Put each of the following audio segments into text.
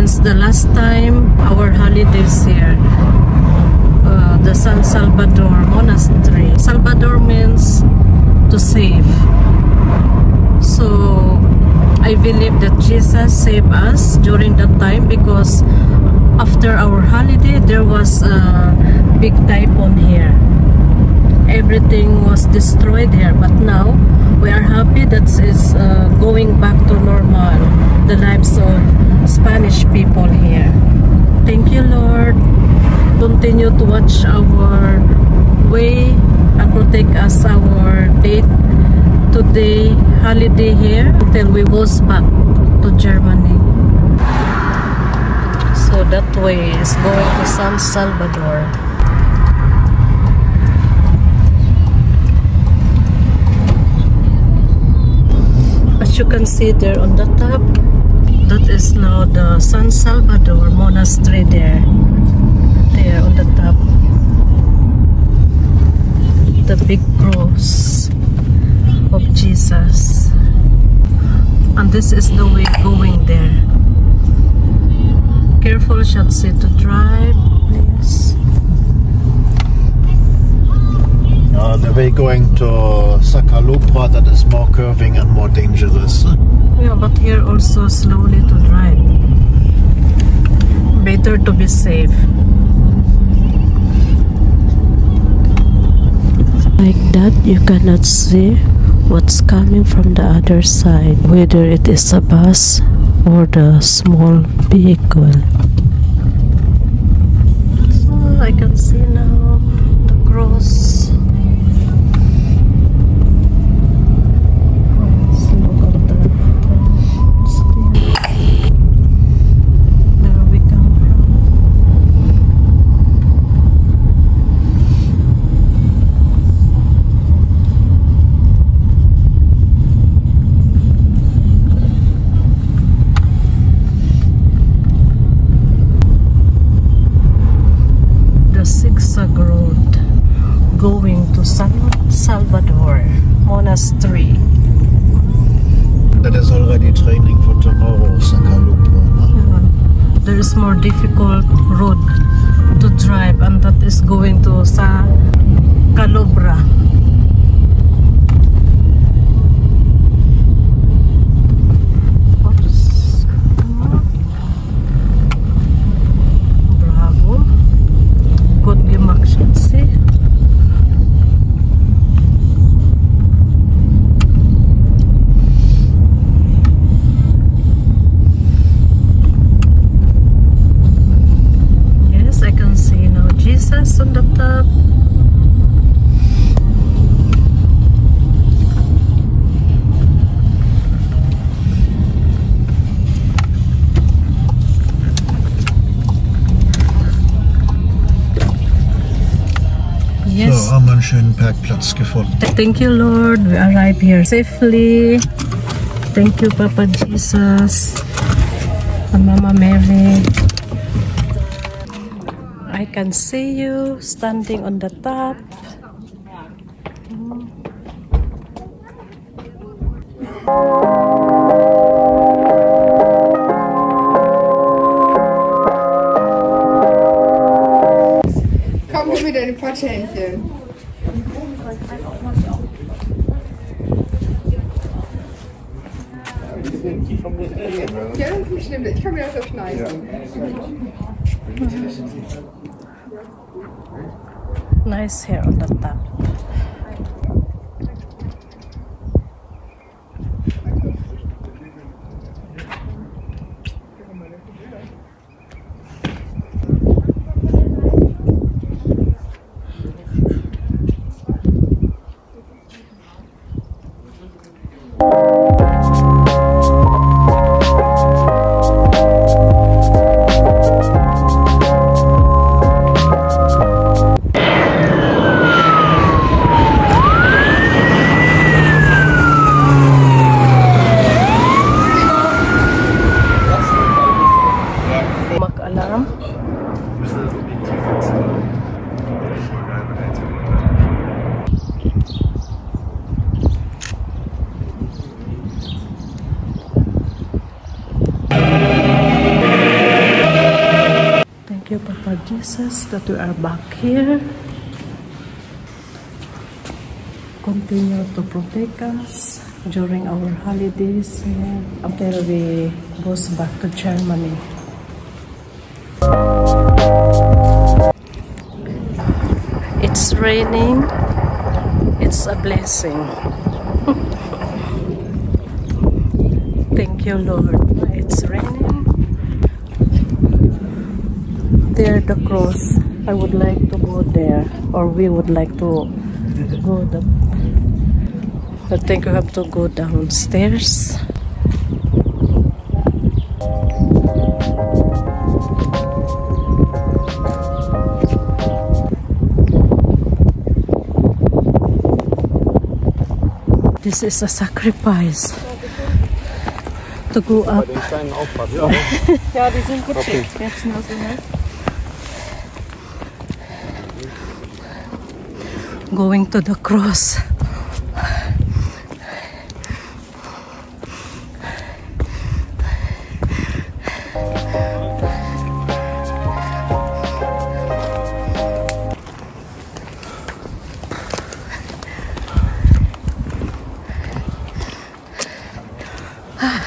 since the last time our holidays here uh, the San Salvador Monastery. Salvador means to save. So I believe that Jesus saved us during that time because after our holiday there was a big typhoon here. Everything was destroyed here but now we are happy that is uh, going back to normal the lives of Spanish people here. Thank you Lord. Continue to watch our way and protect us our date today holiday here until we goes back to Germany. So that way is going to San Salvador. As you can see there on the top that is now the San Salvador monastery there. There on the top. The big cross of Jesus. And this is the way going there. Careful Schatzi to drive Uh, the way going to Sa Calobra that is more curving and more dangerous. Yeah, but here also slowly to drive. Better to be safe. Like that, you cannot see what's coming from the other side, whether it is a bus or the small vehicle. Is more difficult road to drive and that is going to Sa Calobra. Bravo. Good gemacht, see? Jesus on the top. Yes. So haben wir einen schönen Parkplatz gefunden. Thank you Lord, we arrived here safely. Thank you Papa Jesus and Mama Mary. I can see you standing on the top. Komm Nice hair on the top. We are back here. Continue to protect us during our holidays until we goes back to Germany. It's raining. It's a blessing. Thank you, Lord. It's raining. There, the cross. I would like to go there, or we would like to go the. I think we have to go downstairs. This is a sacrifice to go up. going to the cross. Ah,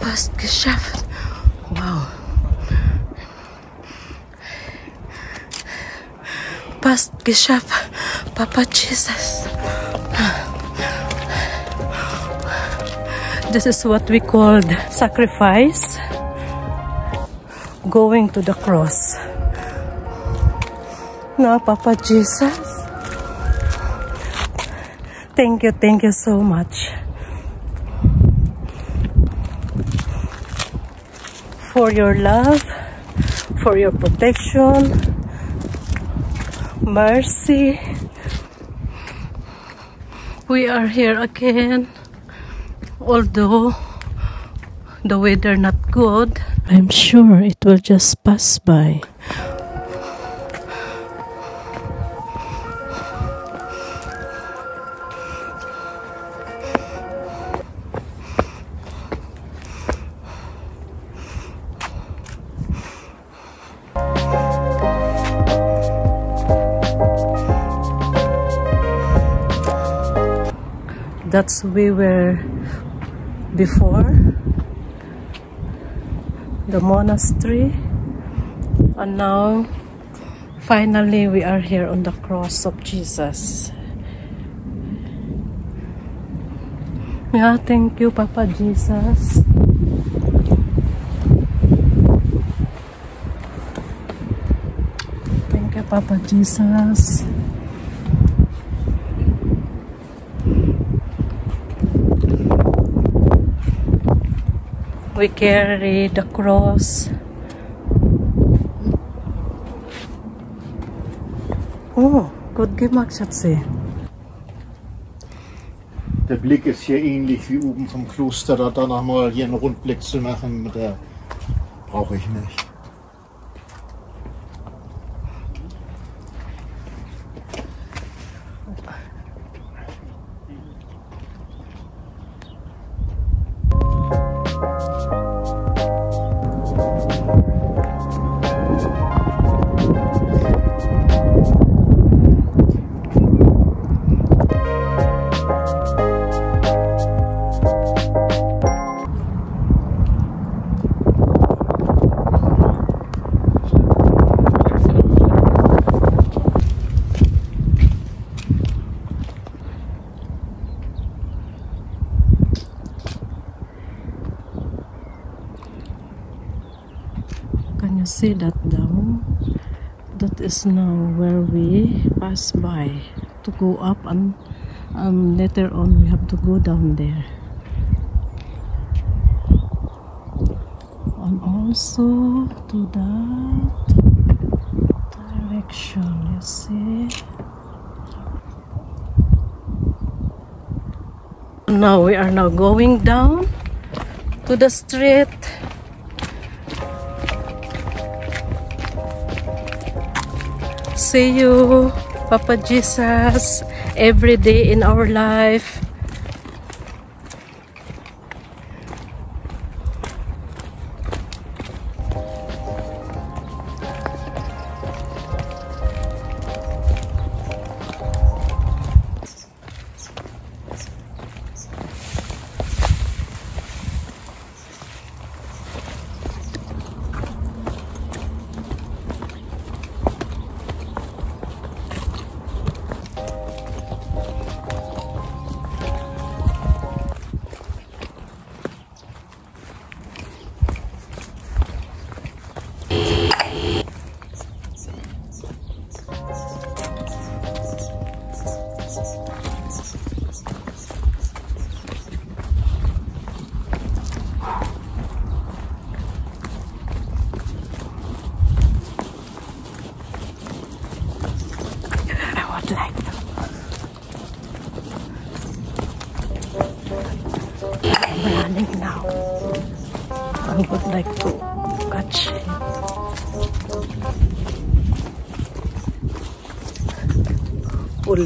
Fast geschafft. Wow. Fast geschafft. Papa Jesus. This is what we called sacrifice. Going to the cross. Now, Papa Jesus. Thank you, thank you so much. For your love, for your protection, mercy. We are here again. Although the weather not good, I'm sure it will just pass by. We were before the monastery and now finally we are here on the cross of Jesus. Yeah, thank you Papa Jesus. Thank you Papa Jesus. We carry the cross. Oh, gut gemacht, Schatzi. Der Blick ist hier ähnlich wie oben vom Kloster. Da dann nochmal hier einen Rundblick zu machen, der brauche ich nicht. See that down? That is now where we pass by to go up and um, later on we have to go down there. And also to that direction, you see? Now we are now going down to the street. See you, Papa Jesus, every day in our life.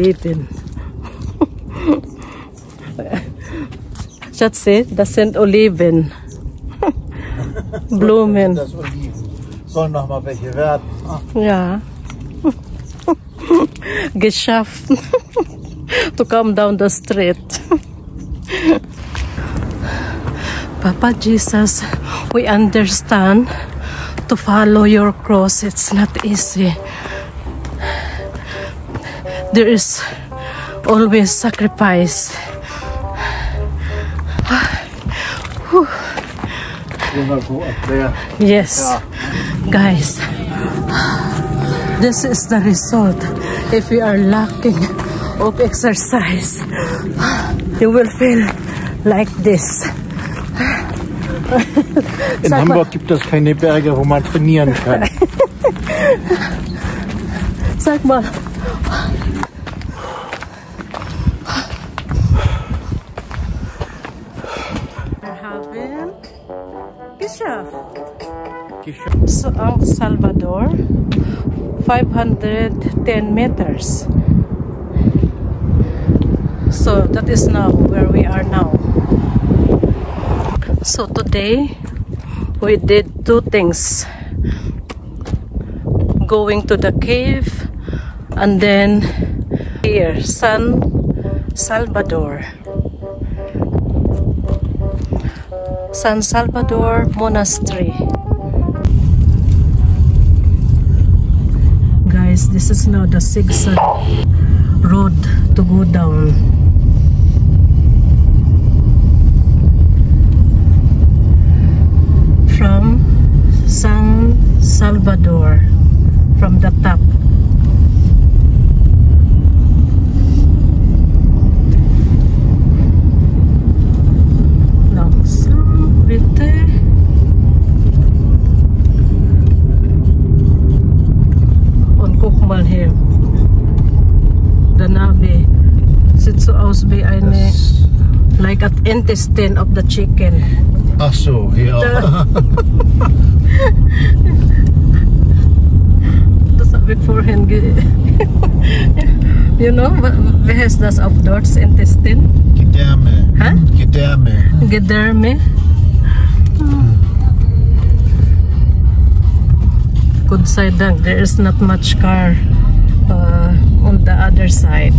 Oliven. Schatzi, das sind Oliven. Blumen. Das Oliven. Sollen noch mal welche werden. Ja. Geschafft. to come down the street. Papa Jesus, we understand to follow your cross. It's not easy. There is always sacrifice. We'll not go up there. Yes, guys, this is the result. If you are lacking of exercise, you will feel like this. In Sag mal. Hamburg gibt es keine Berge, wo man trainieren kann. Sag mal. So, Salvador, 510 meters. So that is now where we are now. So today we did two things. Going to the cave and then here, San Salvador. San Salvador Monastery. Is now the zigzag road to go down. From San Salvador, from the top. Intestine of the chicken. ach so, ja. Das habe ich vorhin You know, heißt das auf Deutsch? Intestine? Gedärme. Hä? Gedärme. Gedärme. Good side. There is not much car uh, on the other side.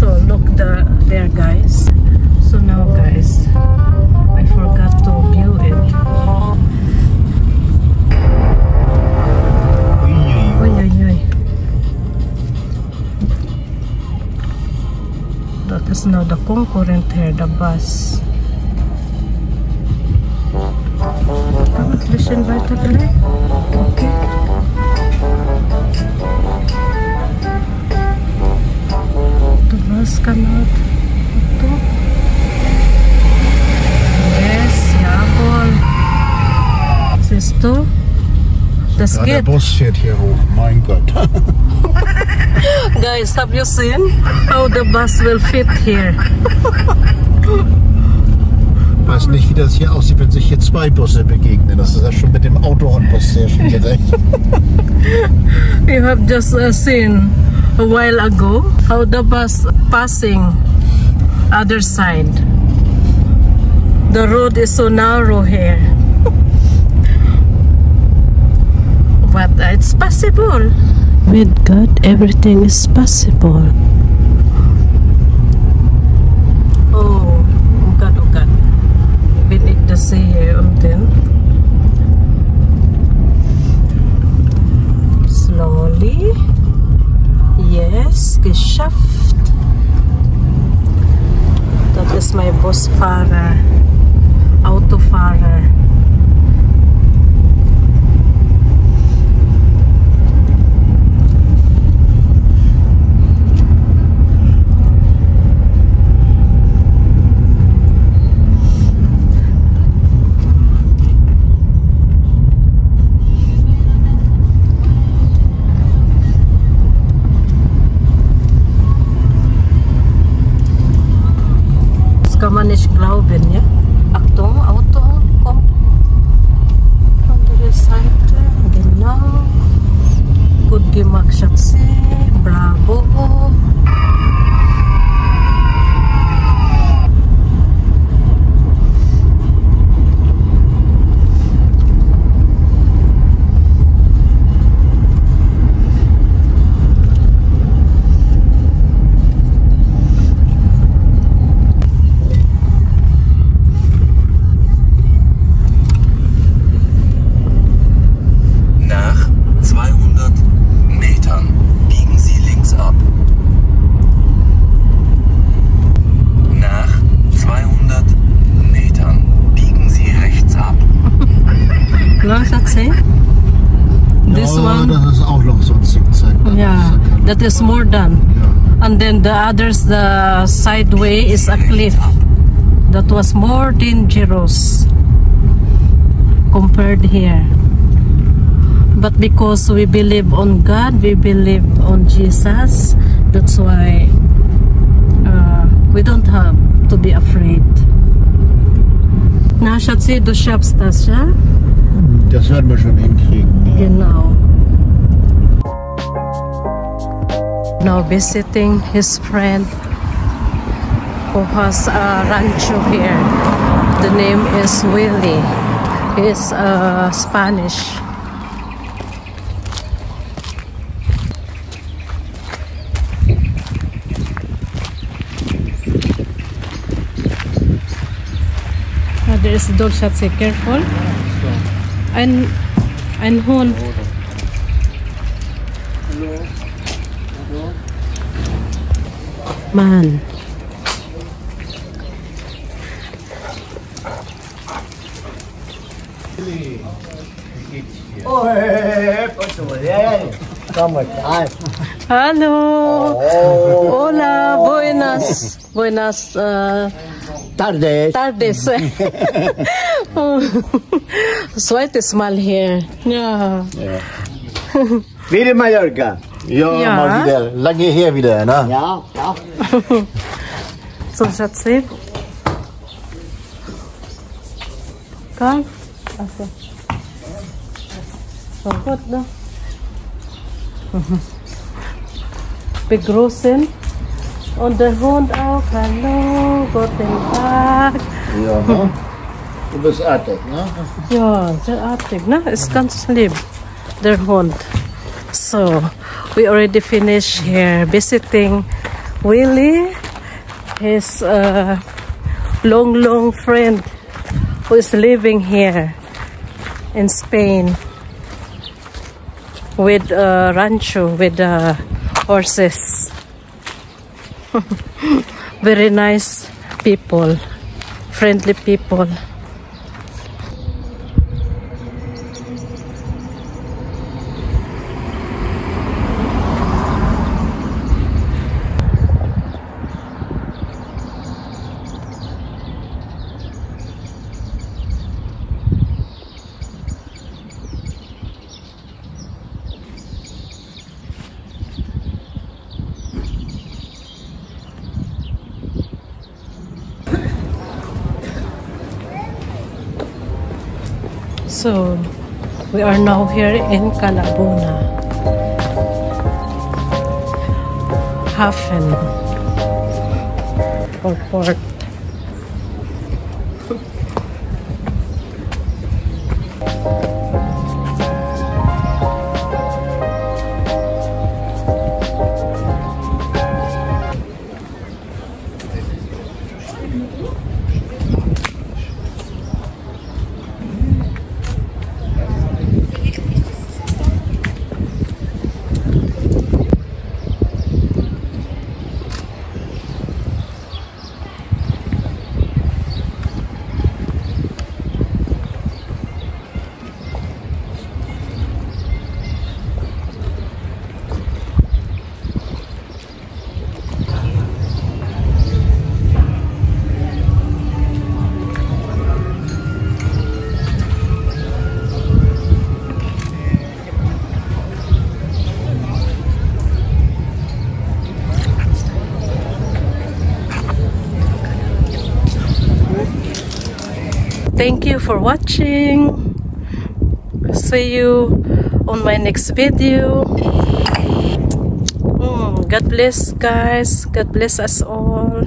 So look the there guys. So now guys, I forgot to view it. Oy, oy, oy. That is now the concurrent here, the bus. Okay. Ito. Yes, jawohl. Siehst du? Das Ja, der geht. Bus fährt hier hoch. Mein Gott. Guys, have you seen how the bus will fit here? weiß nicht, wie das hier aussieht, wenn sich hier zwei Busse begegnen. Das ist ja schon mit dem Autohornbus sehr schwierig. You have just uh, seen a while ago how the bus passing other side. The road is so narrow here. But it's possible. With God, everything is possible. Max Bravo. That is more than. And then the others, the sideway is a cliff. That was more dangerous compared here. But because we believe on God, we believe on Jesus, that's why uh, we don't have to be afraid. Na, Schatzi, du schaffst das, ja? Das werden wir schon hinkriegen. Genau. Now visiting his friend who has a rancho here. The name is Willy. He is uh, Spanish. Ah, there is Dolce, careful. Ein, ein Hund. Man. ¿Cómo estás? Hello. Oh, Hola. Buenas. Buenas uh, tardes. tardes. Sweat smell here. Yeah. Wieder Mallorca. Ja, Ja. mal wieder. Lange her wieder, ne? Ja, ja. So, Schatzi. Komm. Also. So gut, ne? Begrüßen. Und der Hund auch. Hallo, guten Tag. Ja, ne? Du bist artig, ne? Ja, sehr artig, ne? Ist ganz lieb, der Hund. So, we already finished here visiting Willy, his uh, long, long friend who is living here in Spain with a rancho with uh, horses. Very nice people, friendly people. Now here in Calabona. Hafen or port. Thank you for watching. See you on my next video. Mm, God bless guys. God bless us all.